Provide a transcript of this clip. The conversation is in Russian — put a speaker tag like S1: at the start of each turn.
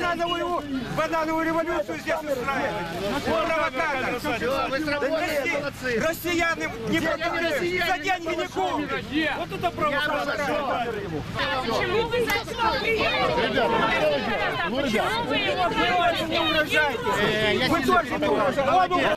S1: банановую, банановую революцию здесь устраивать. Он провокатор. Росси- Россияне не против. За день виняков. Вот это провокатор.
S2: Почему вы зачем приехали? Почему вы его
S1: не угрожаете. Вы тоже не угрожаете.